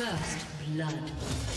First blood.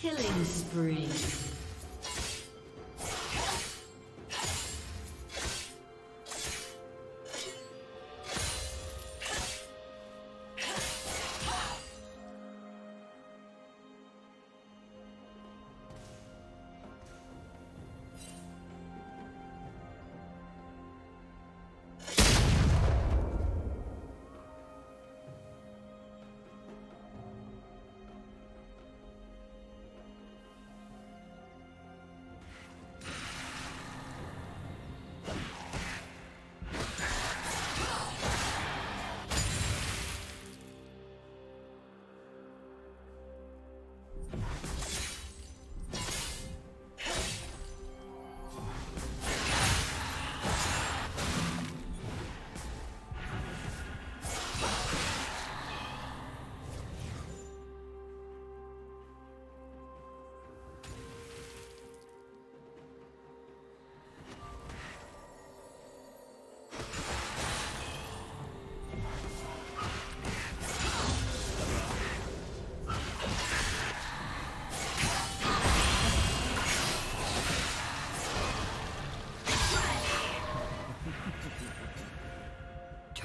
Killing spree.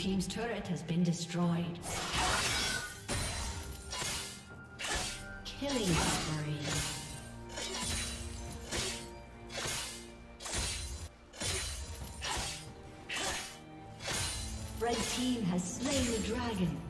Team's turret has been destroyed. Killing spree. Red team has slain the dragon.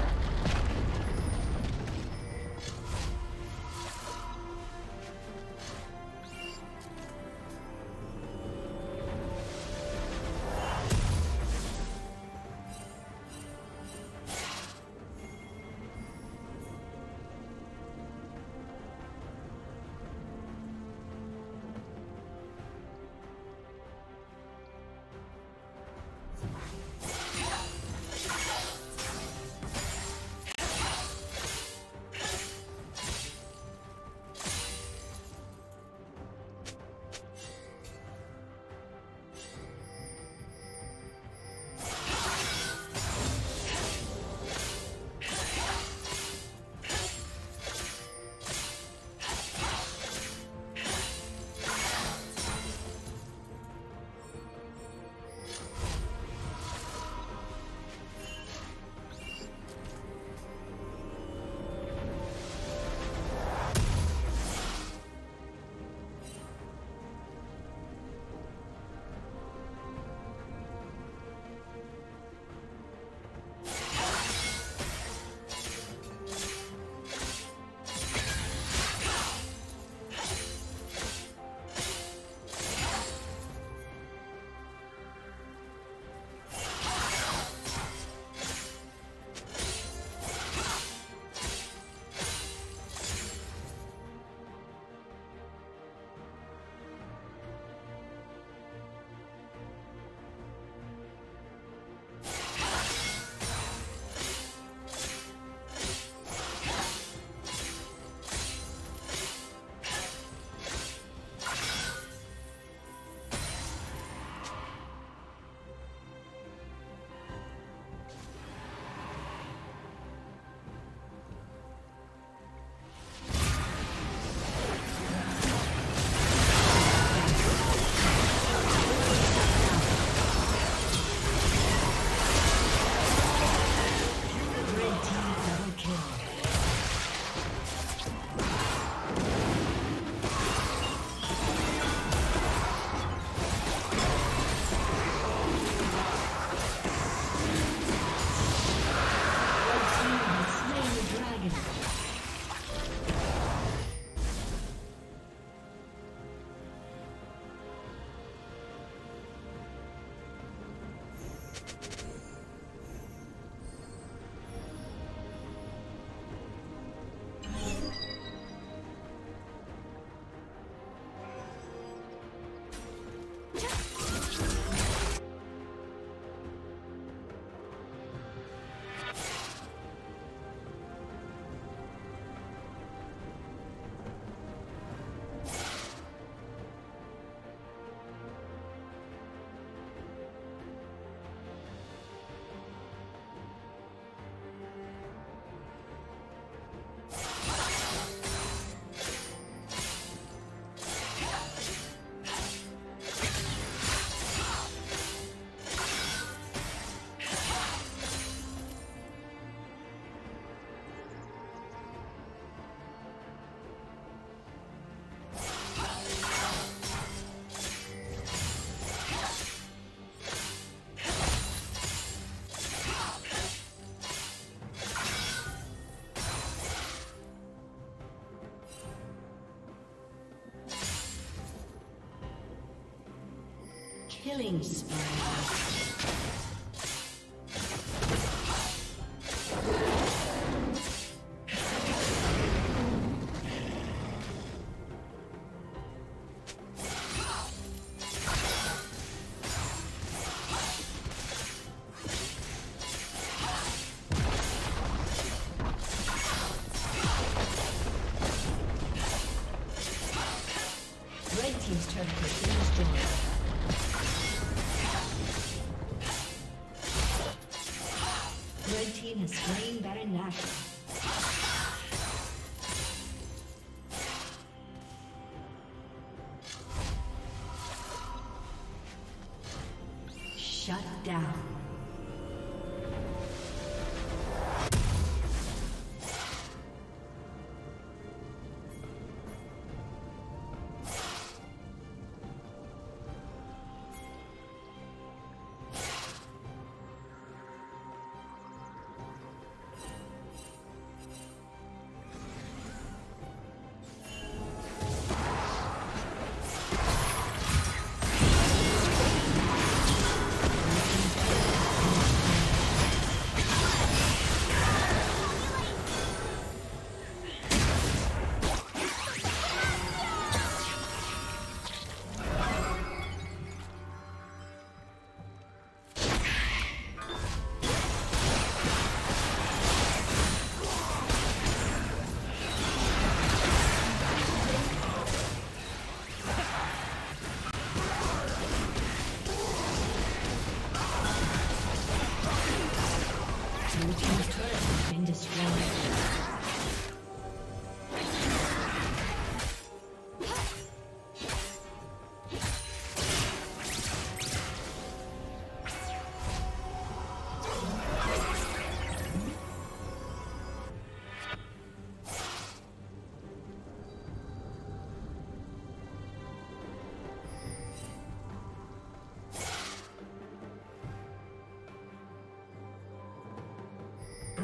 Killing spree.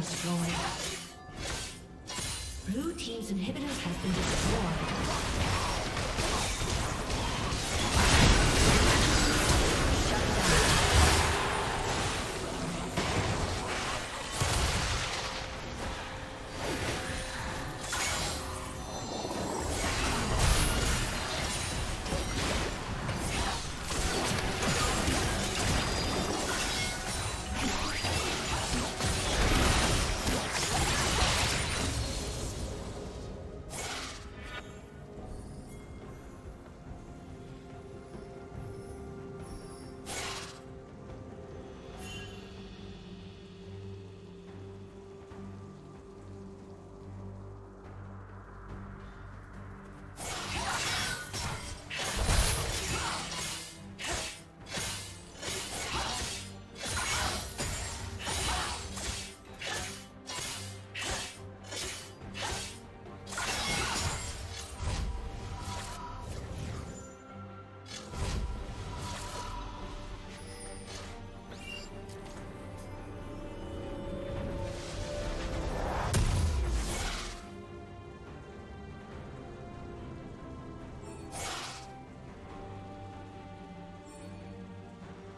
Destroyed. Blue Team's inhibitor has been destroyed.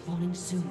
Respawning soon.